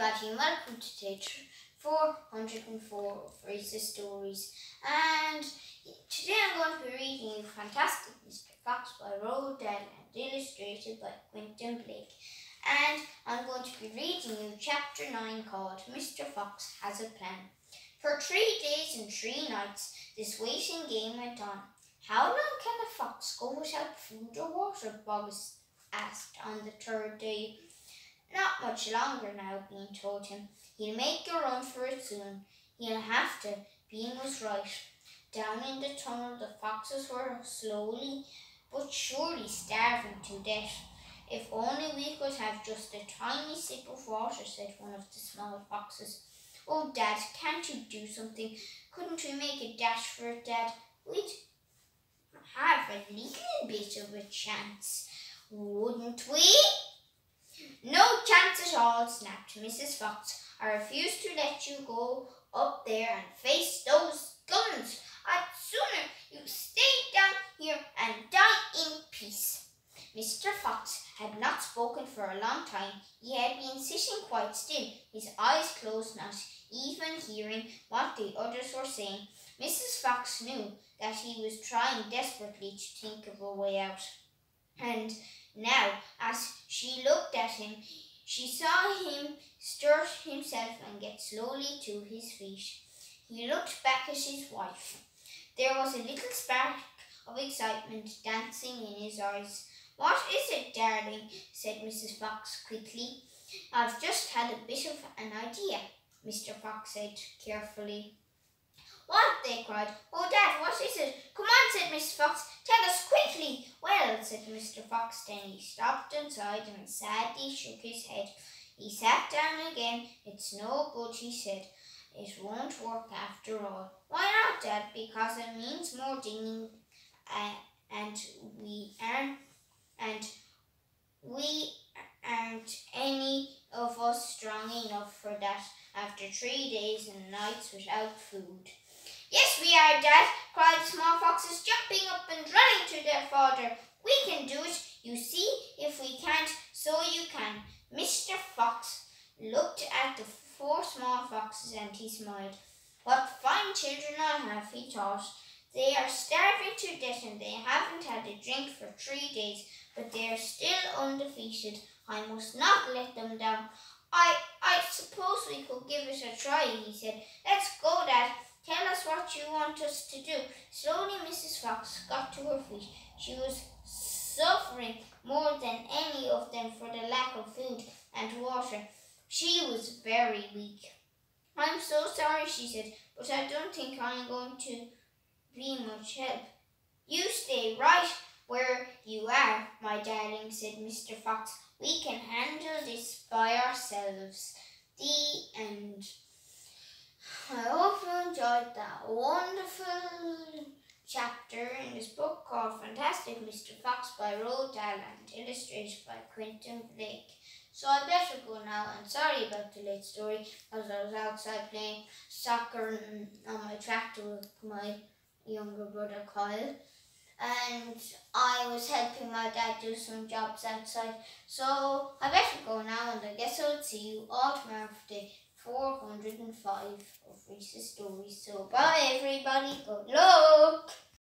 everybody and welcome to day 404 of Rhys's Stories. And today I'm going to be reading Fantastic Mr. Fox by Roald Dahl and illustrated by Quentin Blake. And I'm going to be reading you chapter 9 called Mr. Fox Has a Plan. For three days and three nights this waiting game went on. How long can a fox go without food or water? Boggis asked on the third day. Not much longer now, Bean told him. He'll make a run for it soon. He'll have to. Bean was right. Down in the tunnel the foxes were slowly but surely starving to death. If only we could have just a tiny sip of water, said one of the small foxes. Oh, Dad, can't you do something? Couldn't we make a dash for it, Dad? We'd have a little bit of a chance, wouldn't we? Chance at all, snapped Mrs. Fox. I refuse to let you go up there and face those guns. I'd sooner you stay down here and die in peace. Mr. Fox had not spoken for a long time. He had been sitting quite still, his eyes closed, not even hearing what the others were saying. Mrs. Fox knew that he was trying desperately to think of a way out. And now, as she looked at him, she saw him stir himself and get slowly to his feet. He looked back at his wife. There was a little spark of excitement dancing in his eyes. What is it, darling? said Mrs. Fox quickly. I've just had a bit of an idea, Mr. Fox said carefully. What? they cried. Oh, Dad, what is it? Come on, said Mrs. Fox. Tell us quickly. Well, said Mr. Fox. Then he stopped inside and sadly shook his head. He sat down again. It's no good, he said. It won't work after all. Why not, Dad? Because it means more digging, uh, and we aren't, and we aren't any of us strong enough for that after three days and nights without food. Yes, we are, Dad, cried small foxes, jumping up and running to their father. We can do it. You see, if we can't, so you can. Mr. Fox looked at the four small foxes and he smiled. What fine children I have, he thought. They are starving to death and they haven't had a drink for three days, but they are still undefeated. I must not let them down. I, I suppose we could give it a try, he said. Let's go, Dad. You want us to do. Slowly Mrs. Fox got to her feet. She was suffering more than any of them for the lack of food and water. She was very weak. I'm so sorry, she said, but I don't think I'm going to be much help. You stay right where you are, my darling, said Mr. Fox. We can handle this by ourselves. The end. I hope you enjoyed that wonderful chapter in this book called Fantastic Mr. Fox by Roald Dahl and illustrated by Quentin Blake. So I better go now and sorry about the late story as I was outside playing soccer on my tractor with my younger brother Kyle and I was helping my dad do some jobs outside. So I better go now and I guess I'll see you all tomorrow for day 405 of Rhys's Stories. So bye everybody, good luck!